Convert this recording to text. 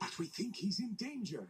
But we think he's in danger.